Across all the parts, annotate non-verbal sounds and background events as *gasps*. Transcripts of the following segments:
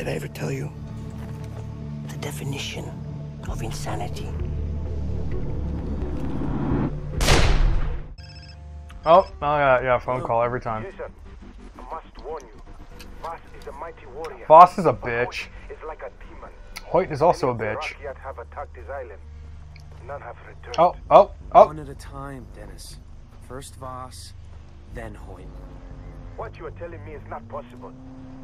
Did I ever tell you? The definition of insanity. Oh, oh yeah, yeah, phone call every time. Listen, I must warn you. Vaas is a mighty warrior. Vaas is a bitch. Hoyt is like a demon. Hoyt is also a bitch. the have attacked his island. None have returned. Oh, oh, oh. One at a time, Dennis. First Vaas, then Hoyt. What you are telling me is not possible.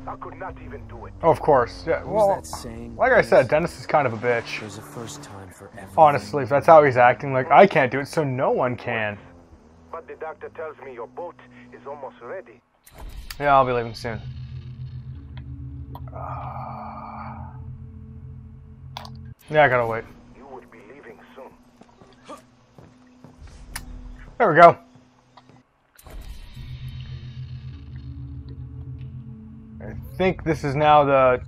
I could not even do it. Oh, of course. Yeah, What well, that saying? like I said, Dennis is kind of a bitch. There's a first time for everything. Honestly, if that's how he's acting, like, I can't do it, so no one can. But the doctor tells me your boat is almost ready. Yeah, I'll be leaving soon. Uh, *sighs* yeah, I gotta wait. You would be leaving soon. There we go. Think this is now the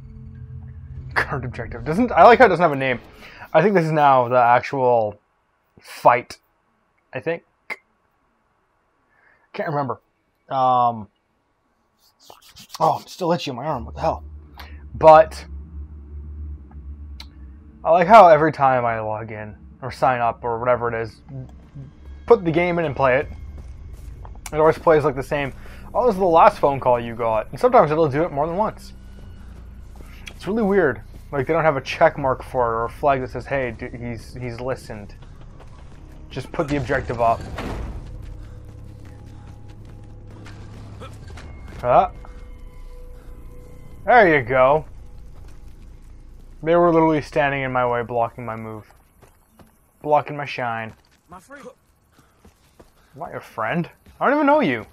current objective. Doesn't I like how it doesn't have a name. I think this is now the actual fight. I think. Can't remember. Um. Oh, I'm still itchy on my arm. What the hell? But I like how every time I log in or sign up or whatever it is, put the game in and play it. It always plays like the same. Oh, this is the last phone call you got. And sometimes it'll do it more than once. It's really weird. Like they don't have a check mark for it or a flag that says, "Hey, he's he's listened." Just put the objective up. Ah. There you go. They were literally standing in my way, blocking my move. Blocking my shine. My friend. I'm not your friend. I don't even know you.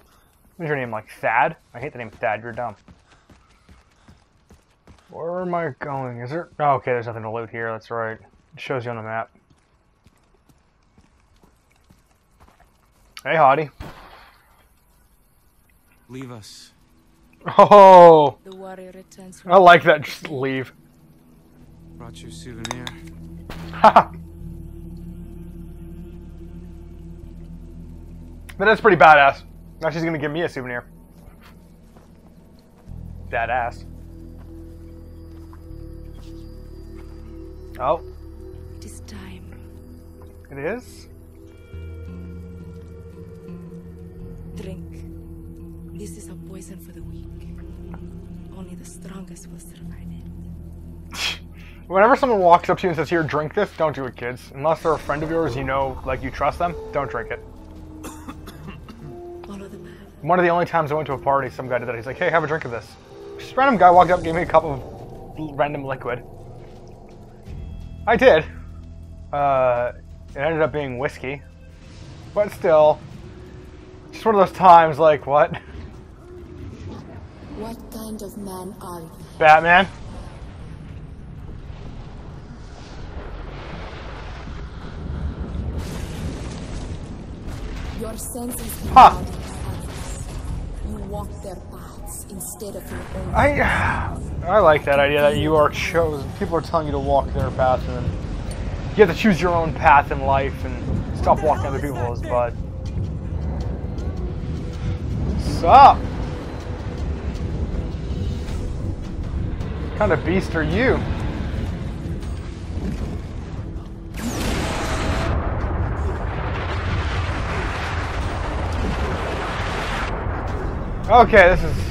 What's your name, like Thad? I hate the name Thad, you're dumb. Where am I going? Is there... Oh, okay, there's nothing to loot here, that's right. It shows you on the map. Hey, Hottie. Leave us. Oh, The warrior returns I like that. Just leave. Brought you a souvenir. Haha. That is pretty badass. Now she's gonna give me a souvenir. Badass. Oh, It is time. it is? Drink. This is a poison for the weak. Only the strongest will survive it. *laughs* Whenever someone walks up to you and says, Here, drink this, don't do it, kids. Unless they're a friend of yours, you know, like you trust them, don't drink it. Follow the path. One of the only times I went to a party, some guy did that. He's like, Hey, have a drink of this. Just random guy walked up, gave me a cup of random liquid. I did. Uh, it ended up being whiskey. But still, just one of those times like, what? What kind of man are you? Batman? Your senses Ha! Cannot others. You walk their paths instead of your own. I I like that idea that you are chosen. People are telling you to walk their path, and then you have to choose your own path in life and stop walking other people's. But sup? What kind of beast are you? Okay, this is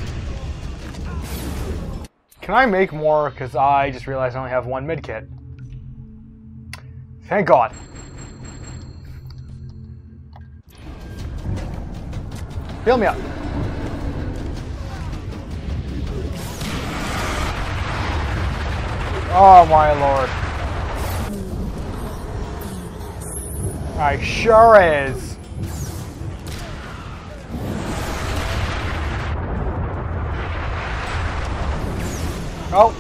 can I make more? Because I just realized I only have one mid kit. Thank God. Heal me up. Oh my lord. I sure is. Oh.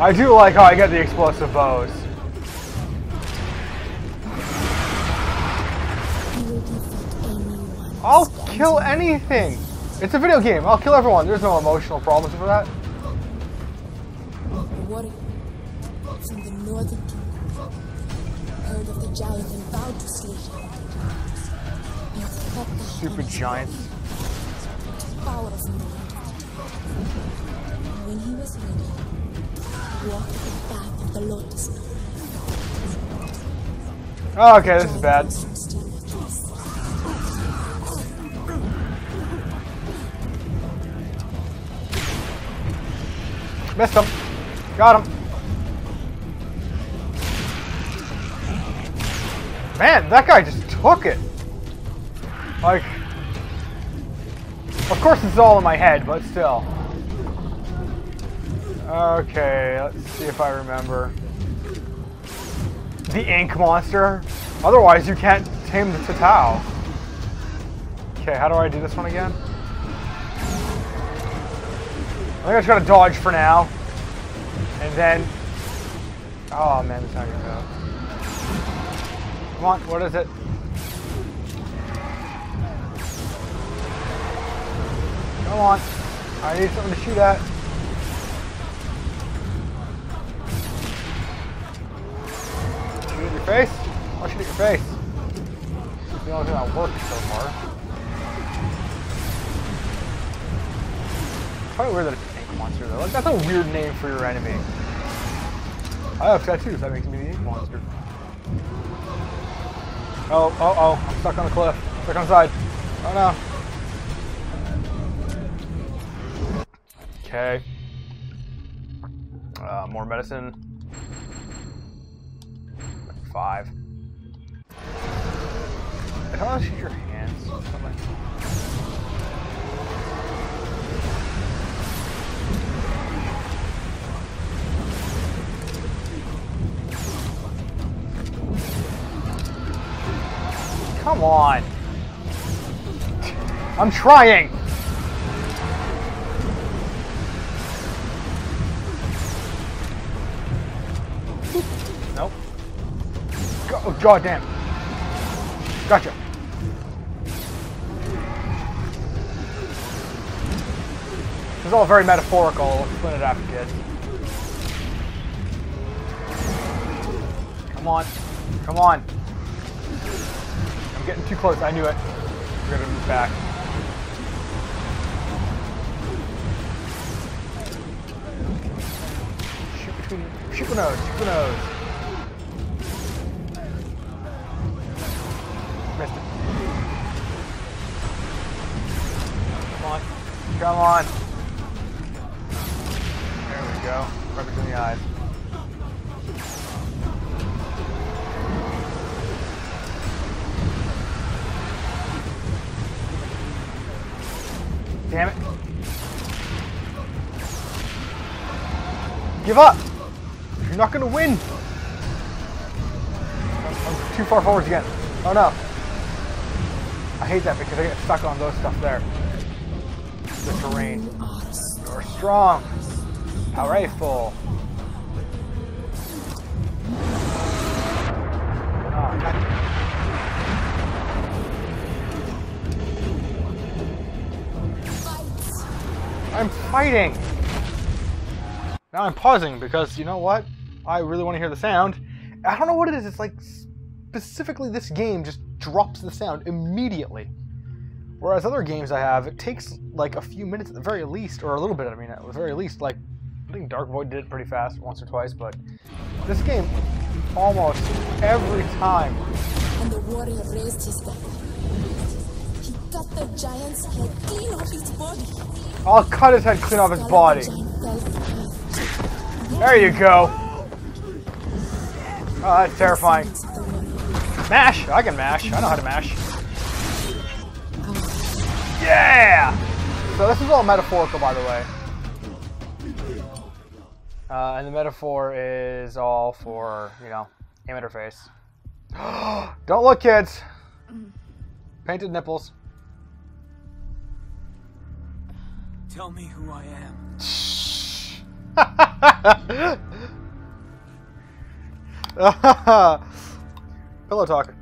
I do like how I get the explosive bows. You will defeat anyone. who I'll kill anything. It's a video game. I'll kill everyone. There's no emotional problems for that. Warrior from the northern kingdom heard of the giant and vowed to slay him. You fought the Stupid honest warrior, the power of the land of is ready. Walk the path of the lotus. Oh, okay, this is bad. Missed him. Got him. Man, that guy just took it. Like, of course it's all in my head, but still. Okay, let's see if I remember. The ink monster. Otherwise, you can't tame the Tatau. Okay, how do I do this one again? I think I just gotta dodge for now. And then... Oh man, it's not gonna go. Come on, what is it? Come on. I need something to shoot at. Shoot at your face? I'll shoot at your face. It's the only thing that works so far. Probably weird that it's an ink monster though. Like that's a weird name for your enemy. I have tattoos, that makes me the ink monster. Oh, oh, oh, I'm stuck on the cliff. Stuck on the side. Oh no. Okay. Uh, more medicine. Five. I don't your hands. Come on. I'm trying. Nope. Go, oh, God damn. Gotcha. This is all very metaphorical. I'll explain it after, kids. Come on. Come on. I'm getting too close. I knew it. We're gonna move back. Shoot nose. Missed it. Come on. Come on. There we go. Right in the eyes. Damn it. Give up! You're not gonna win! I'm, too far forwards again. Oh no. I hate that because I get stuck on those stuff there. The terrain. You are strong. You're. Powerful. Oh, I'm fighting! Now I'm pausing because you know what? I really want to hear the sound. I don't know what it is. It's like specifically this game just drops the sound immediately. Whereas other games I have, it takes like a few minutes at the very least, or a little bit, I mean, at the very least. Like, I think Dark Void did it pretty fast once or twice, but this game, almost every time, And the warrior raised his. He cut the giant's head clean off his body. I'll cut his head clean off his body. The giant fell to earth. There you go. Oh, that's terrifying. Silence the warrior. Mash! I can mash. I know how to mash. Yeah! So this is all metaphorical, by the way. Uh, and the metaphor is all for, you know, aim at her face. *gasps* Don't look, kids! Painted nipples. Tell me who I am. *laughs* *laughs* Pillow talk.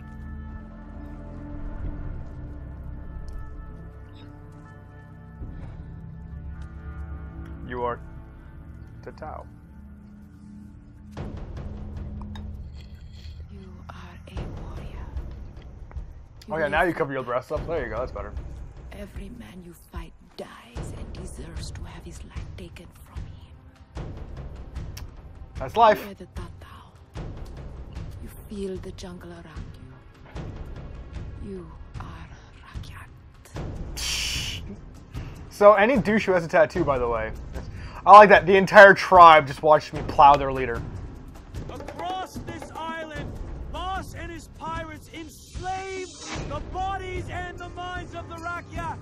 You are Tatau. You are a warrior. Oh yeah, now you cover your breasts up. There you go. That's better. Every man you fight dies and deserves to have his life taken from him. That's life. Feel the jungle around you. You are Rakyat. *laughs* So any douche who has a tattoo, by the way, I like that. The entire tribe just watched me plow their leader. Across this island, Vaas and his pirates enslave the bodies and the minds of the Rakyat.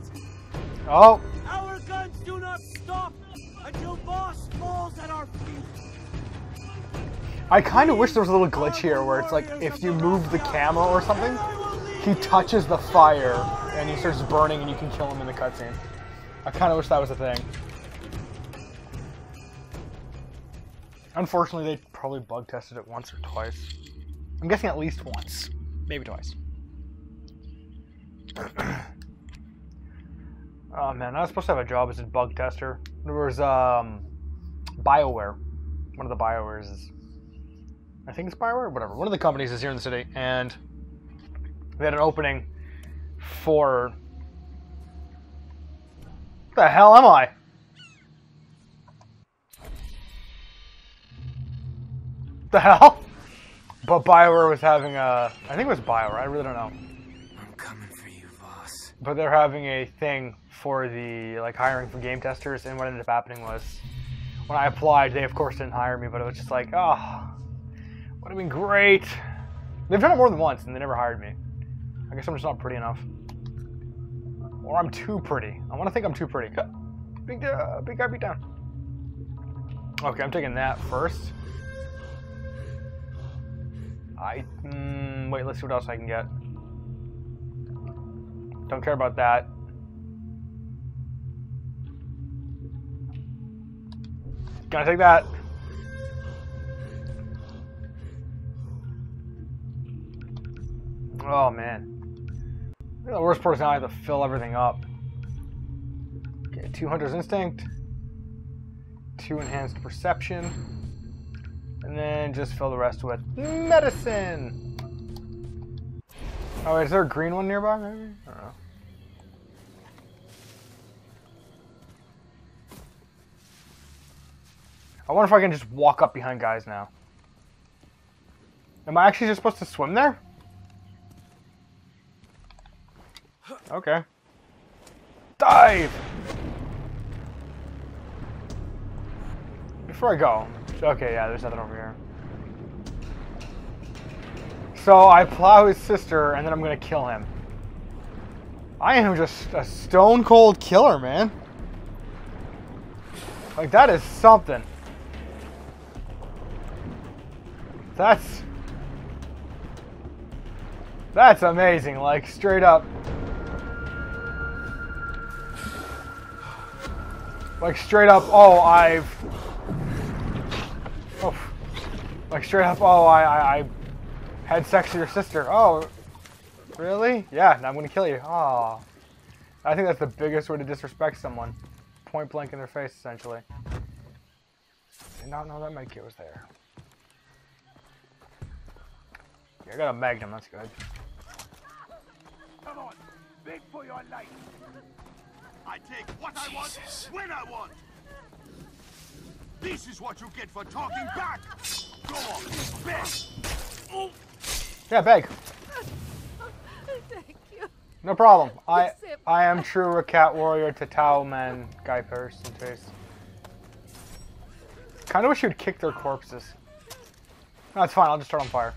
Oh, Our guns do not stop until Vaas falls at our feet. I kind of wish there was a little glitch here where it's like if you move the camera or something, he touches the fire and he starts burning and you can kill him in the cutscene. I kind of wish that was a thing. Unfortunately, they probably bug tested it once or twice. I'm guessing at least once, maybe twice. *clears throat* oh man, I was supposed to have a job as a bug tester. There was um, Bioware. One of the Biowares I think it's Bioware, whatever. One of the companies is here in the city, and they had an opening for. The hell am I? The hell? But Bioware was having a. I think it was Bioware. I really don't know. I'm coming for you, Vaas. But they're having a thing for the like hiring for game testers, and what ended up happening was when I applied, they of course didn't hire me, but it was just like, oh, would have been great. They've done it more than once, and they never hired me. I guess I'm just not pretty enough, or I'm too pretty. I want to think I'm too pretty. Big, uh, big guy beat down. Okay, I'm taking that first. I mm, wait. Let's see what else I can get. Don't care about that. Gonna take that. Oh man. The worst now I have to fill everything up. Okay, two Hunter's Instinct, two Enhanced Perception, and then just fill the rest with Medicine! Oh, is there a green one nearby, maybe? I don't know. I wonder if I can just walk up behind guys now. Am I actually just supposed to swim there? Okay. Dive! Before I go. Okay, yeah, there's nothing over here. So I plow his sister and then I'm gonna kill him. I am just a stone cold killer, man. Like, that is something. That's. That's amazing, like, straight up. Like, straight up, oh, I've. Oh. Like, straight up, oh, I, I, I had sex with your sister. Oh, really? Yeah, I'm gonna kill you. Oh. I think that's the biggest way to disrespect someone. Point blank in their face, essentially. Did not know that medkit was there. Yeah, I got a magnum, that's good. Come on, beg for your life. I take what I want when I want. This is what you get for talking back. Go on, beg. Oh. Yeah, beg. Thank you. No problem. I I am true a cat warrior Tatau man guy person face. Kinda wish you'd kick their corpses. No, fine, I'll just start on fire.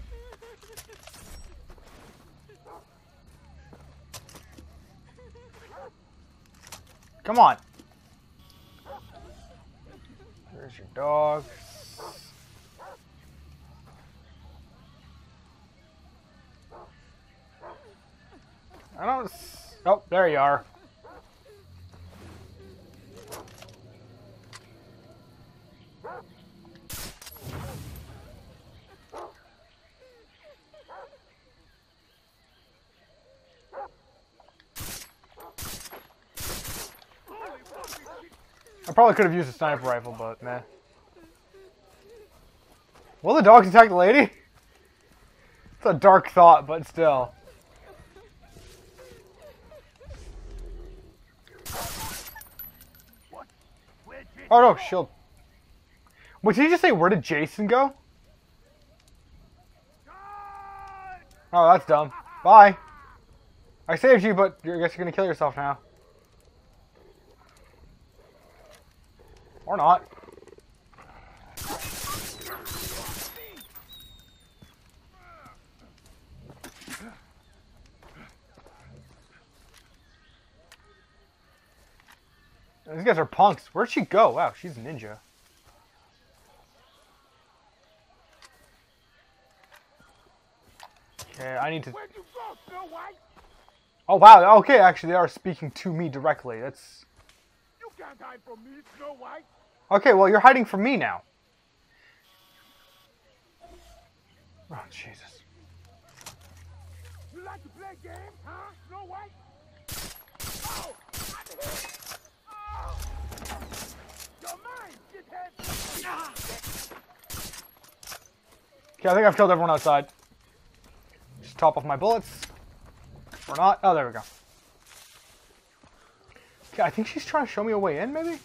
Come on. There's your dog. I don't. Oh, there you are. Probably could have used a sniper rifle, but meh. Will the dogs attack the lady? It's a dark thought, but still. Oh no, shield. Wait, did you just say where did Jason go? Oh, that's dumb. Bye. I saved you, but I guess you're gonna kill yourself now. Or not. These guys are punks. Where'd she go? Wow, she's a ninja. Okay, I need to. Where'd you go, Snow White? Oh wow. Okay, actually, they are speaking to me directly. That's You can't hide from me, Snow White. Okay. Well, you're hiding from me now. Oh Jesus. You like to play games, huh, Snow White? Oh, I'm hit. Oh. You're shithead. Ah. Okay, I think I've killed everyone outside. Just top off my bullets. Or not. Oh, there we go. Okay, I think she's trying to show me a way in, maybe?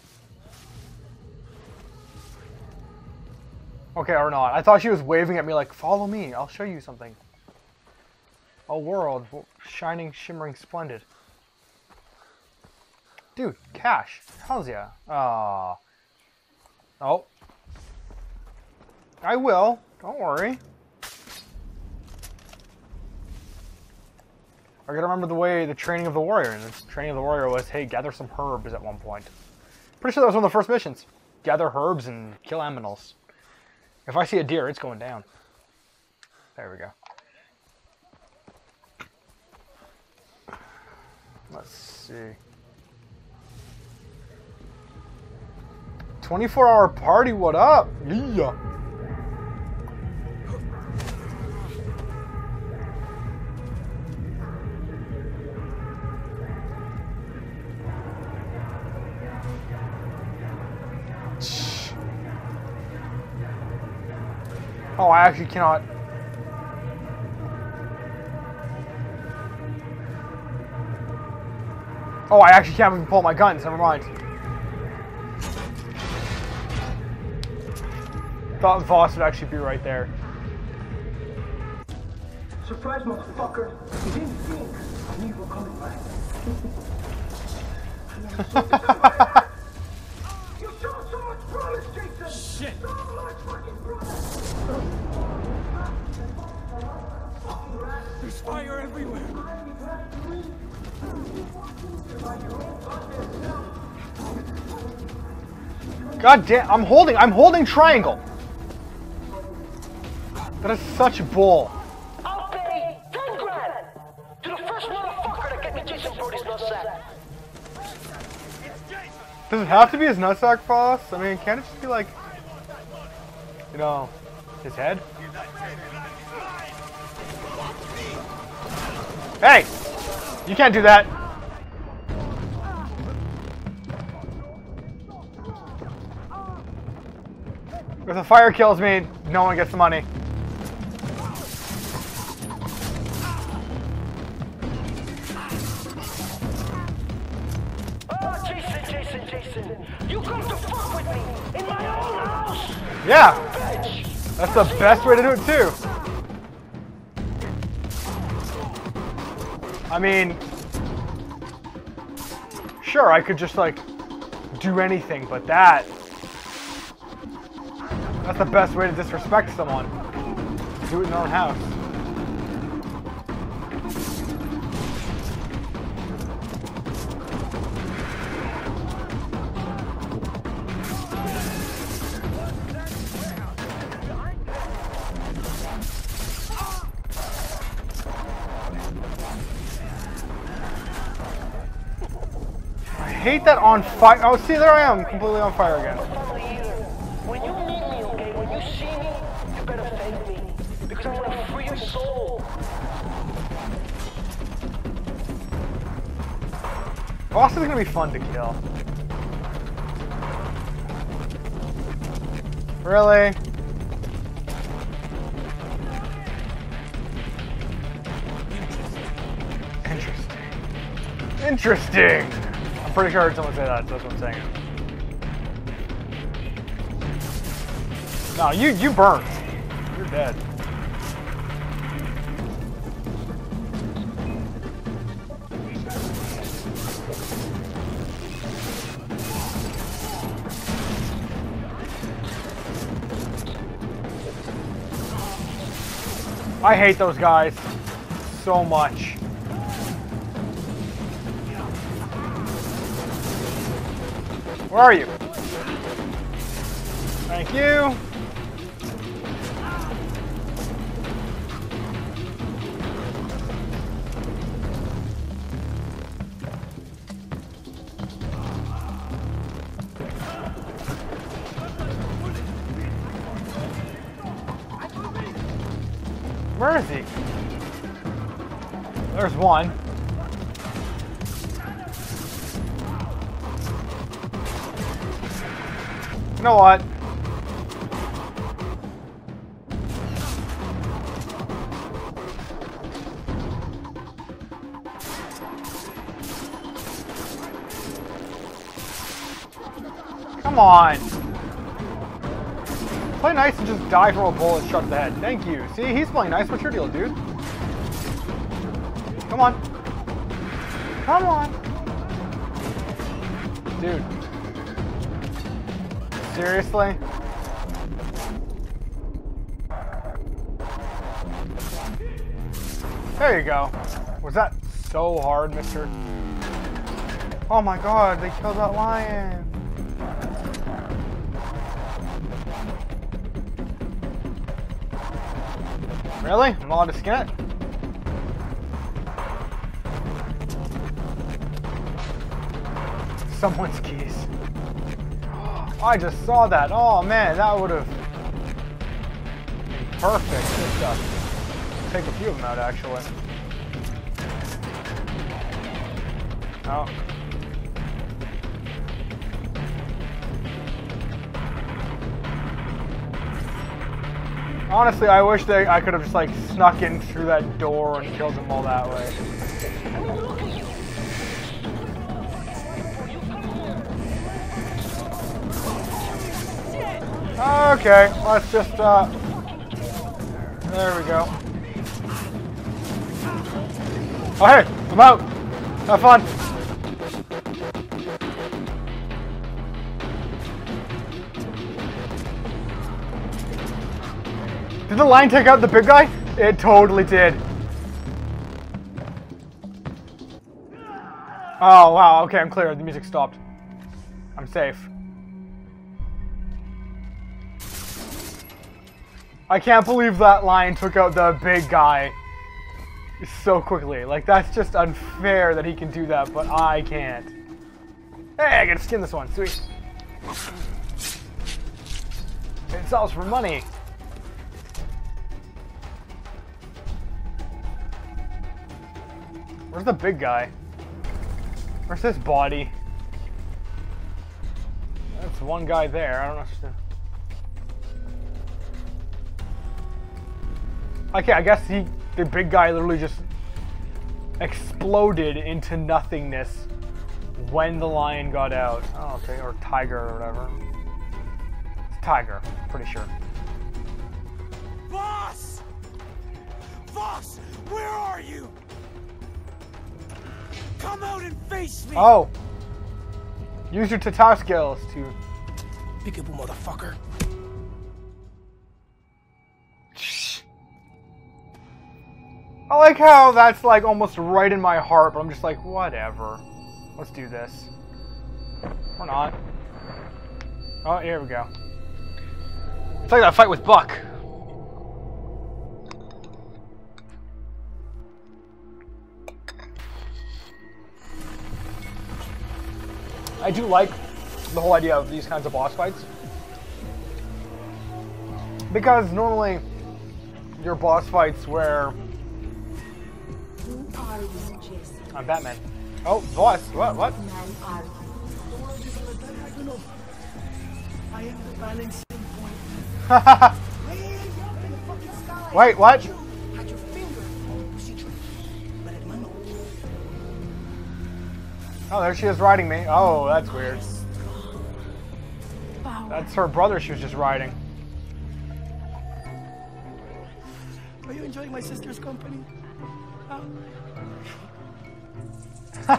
Okay, or not. I thought she was waving at me like, follow me, I'll show you something. A world, shining, shimmering, splendid. Dude, cash. Hells yeah. Ah. Oh. I will. Don't worry. I gotta remember the way the training of the warrior. And the training of the warrior was, hey, gather some herbs at one point. Pretty sure that was one of the first missions. Gather herbs and kill aminals. If I see a deer, it's going down. There we go. Let's see. 24 hour party, what up? Yeah. I actually cannot. Oh, I actually can't even pull my guns. Never mind. Thought Vaas would actually be right there. Surprise, motherfucker. You didn't think I knew you were coming back. *laughs* God damn, I'm holding, I'm holding triangle. That is such bull. I'll pay 10 grand to the first motherfucker to get me Jason Brody's nutsack. Does it have to be his nutsack boss? I mean, can't it just be like, you know, his head? Hey! You can't do that. If the fire kills me, no one gets the money. Oh, Jason, Jason, Jason. You come to fuck with me in my own house. Yeah, Bitch. that's the best way to do it too. I mean, sure, I could just like do anything, but that, that's the best way to disrespect someone. Do it in their own house. I hate that on fire. Oh, see, there I am, completely on fire again. You see me, you better thank me. Because I'm gonna free your soul. Boss is gonna be fun to kill. Really? Interesting. Interesting! I'm pretty sure I heard someone say that, so that's what I'm saying. No, you you burn. You're dead. I hate those guys so much. Where are you? Thank you. One. You know what? Come on. Play nice and just die from a bullet shot to the head. Thank you. See, he's playing nice. What's your deal, dude? Come on. Come on. Dude. Seriously? There you go. Was that so hard, mister? Oh my god, they killed that lion. Really? I'm allowed to skin it? Someone's keys. *gasps* I just saw that. Oh man, that would have been perfect. Just uh, take a few of them out actually. Oh. Honestly, I wish they I could have just like snuck in through that door and killed them all that way. Okay, let's just uh there we go. Oh hey, I'm out. Have fun. Did the line take out the big guy? It totally did. Oh, wow. Okay, I'm clear. The music stopped. I'm safe. I can't believe that lion took out the big guy so quickly. Like, that's just unfair that he can do that, but I can't. Hey, I gotta skin this one. Sweet. It sells for money. Where's the big guy? Where's this body? That's one guy there. I don't know. Okay, I guess he, the big guy literally just exploded into nothingness when the lion got out. Oh, okay, or tiger or whatever. It's tiger, pretty sure. Boss! Boss, where are you? Come out and face me! Oh! Use your Tatau skills to Peekaboo, motherfucker. I like how that's like almost right in my heart, but I'm just like, whatever. Let's do this. Or not. Oh, here we go. It's like that fight with Buck. I do like the whole idea of these kinds of boss fights. Because normally, your boss fights where I'm Batman. Oh, boss. What? What? Man are you? I am the balancing *laughs* point. Way up in the fucking sky. Wait, what? Had your finger on the pussy tree. But at my nose. Oh, there she is riding me. Oh, that's weird. That's her brother she was just riding. Are you enjoying my sister's company? Huh? *laughs*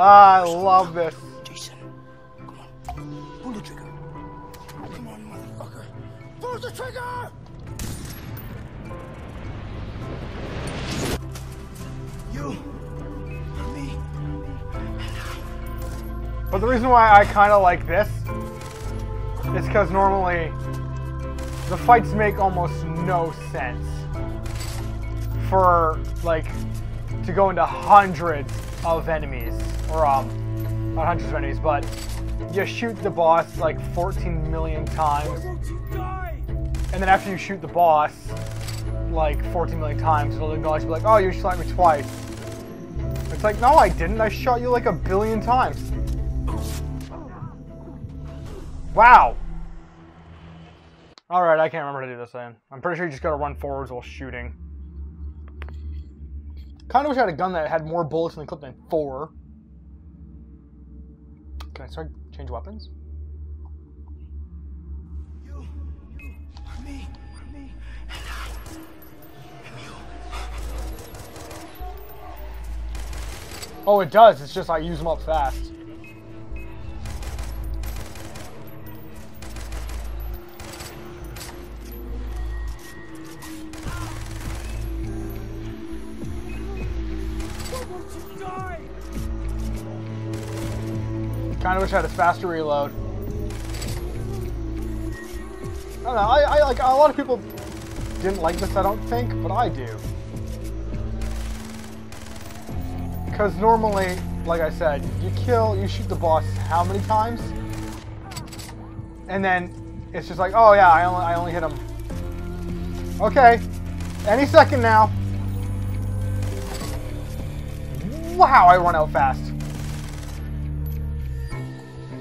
I love this. Jason, come on. Pull the trigger. Come on, motherfucker. Pull the trigger! You, me, and I. But the reason why I kind of like this is because normally the fights make almost no sense for like to go into hundreds of enemies or um not hundreds of enemies but you shoot the boss like 14 million times and then after you shoot the boss like 14 million times it'll acknowledge you like oh you shot me twice it's like no I didn't I shot you like a billion times Wow. All right, I can't remember to do this then. I'm pretty sure you just gotta run forwards while shooting. Kind of wish I had a gun that had more bullets in the clip than four. Can I start change weapons? you, you, me, me, and I, you. Oh, it does. It's just I use them up fast. Kind of wish I had a faster reload. I don't know. I, I like a lot of people didn't like this. I don't think, but I do. Because normally, like I said, you kill, you shoot the boss how many times, and then it's just like, oh yeah, I only I only hit him. Okay, any second now. Wow, I run out fast.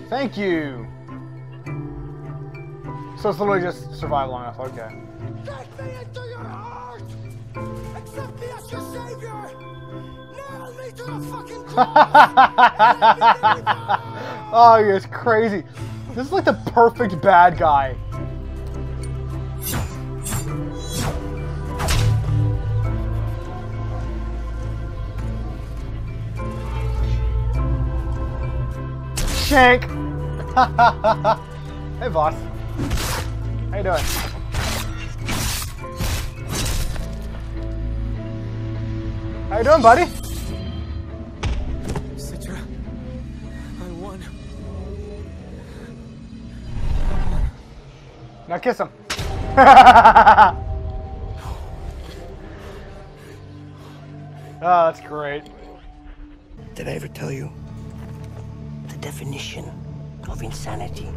Thank you. So it's literally just survive long enough. Okay. Take me into your heart! Accept me as your savior! Nail me to the fucking *laughs* cross! oh, it's crazy. This is like the perfect bad guy. Shank. *laughs* hey, boss. How you doing? How you doing, buddy? Citra, I won. Now kiss him. *laughs* oh, that's great. Did I ever tell you the definition of insanity?